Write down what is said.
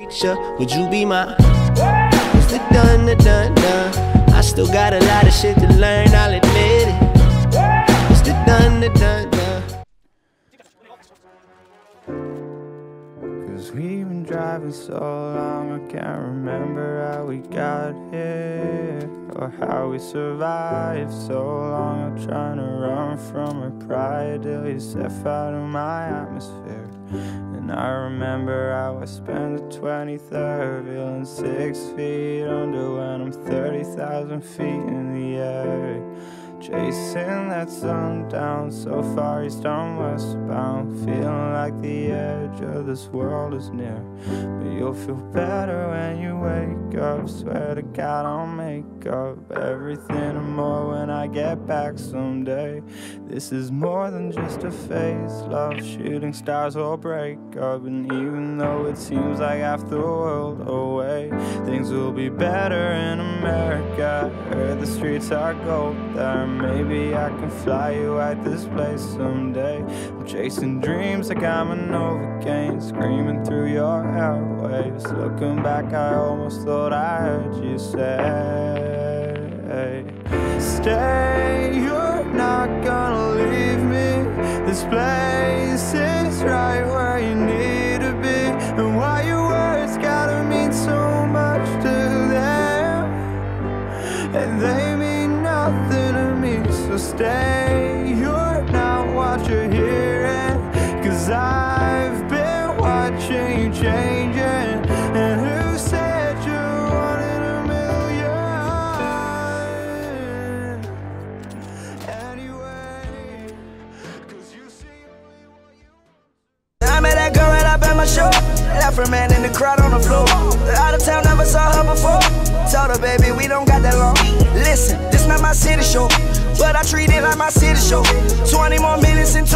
Would you be my? It's the done, the done, done. I still got a lot of shit to learn, I'll admit it. It's the done, the done, Cause we've been driving so long, I can't remember how we got here or how we survived so long. I'm trying to run from her pride till you step out of my atmosphere. And I remember how I spent the 23rd feeling six feet under when I'm 30,000 feet in the air. Chasing that sun down so far east I'm westbound Feeling like the edge of this world is near. But you'll feel better when you wake up. Swear to God I'll make up everything and more when I get back someday. This is more than just a phase. Love shooting stars will break up And even though it seems like half the world away Things will be better in America. Heard the streets are gold there Maybe I can fly you at this place someday. I'm chasing dreams like I'm an Novocaine, screaming through your airwaves. Looking back, I almost thought I heard you say, Stay, you're not gonna leave me. This place is right where you need to be. And why your words gotta mean so much to them. And they mean nothing stay. You're not what you're hearing. Cause I've been watching you changing. And who said one in a million? Anyway, cause you see only what you. I met that girl right up at my show. Left man in the crowd on the floor. Out of town, never saw her before. Told her, baby, we don't got that long. Listen, my city show. 20 more minutes into